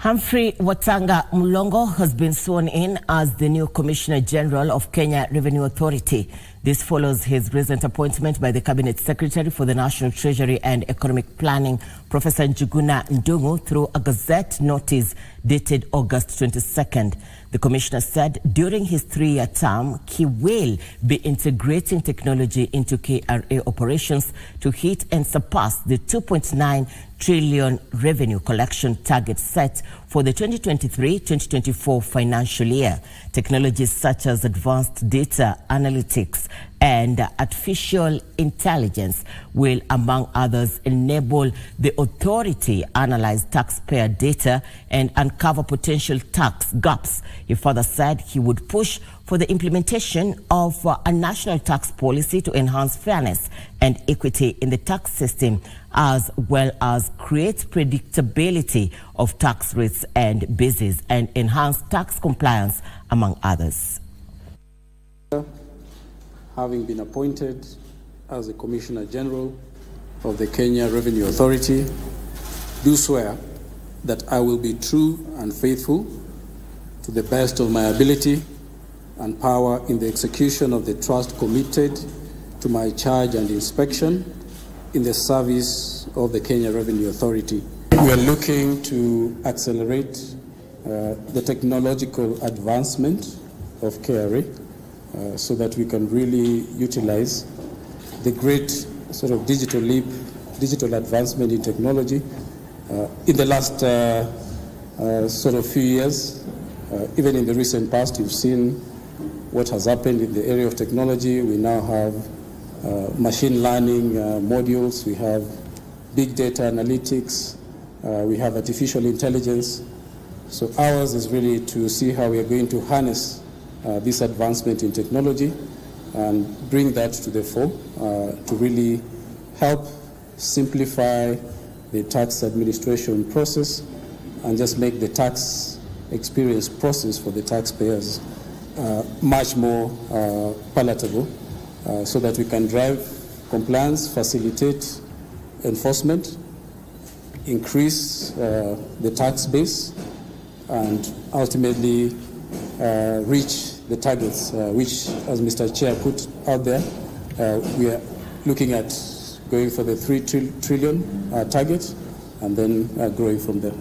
Humphrey Wattanga Mulongo has been sworn in as the new Commissioner General of Kenya Revenue Authority. This follows his recent appointment by the Cabinet Secretary for the National Treasury and Economic Planning, Professor Njuguna Ndung'u, through a Gazette notice dated August 22nd. The Commissioner said during his three-year term, he will be integrating technology into KRA operations to hit and surpass the 2.9 trillion revenue collection target set for the 2023-2024 financial year. Technologies such as advanced data analytics and artificial intelligence will, among others, enable the authority analyze taxpayer data and uncover potential tax gaps. He further said he would push for the implementation of uh, a national tax policy to enhance fairness and equity in the tax system, as well as create predictability of tax rates and bases and enhance tax compliance, among others having been appointed as the Commissioner General of the Kenya Revenue Authority, do swear that I will be true and faithful to the best of my ability and power in the execution of the trust committed to my charge and inspection in the service of the Kenya Revenue Authority. We are looking to accelerate uh, the technological advancement of KRA uh, so that we can really utilize the great sort of digital leap, digital advancement in technology. Uh, in the last uh, uh sort of few years, even in the recent past, you've seen what has happened in the area of technology. We now have machine learning modules, we have big data analytics, we have artificial intelligence. So ours is really to see how we are going to harness this advancement in technology and bring that to the fore uh, to really help simplify the tax administration process and just make the tax experience process for the taxpayers uh, much more uh, palatable uh, so that we can drive compliance, facilitate enforcement, increase uh, the tax base, and ultimately uh, reach the targets, uh, which, as Mr. Chair put out there, uh, we are looking at going for the 3 trillion target and then growing from there.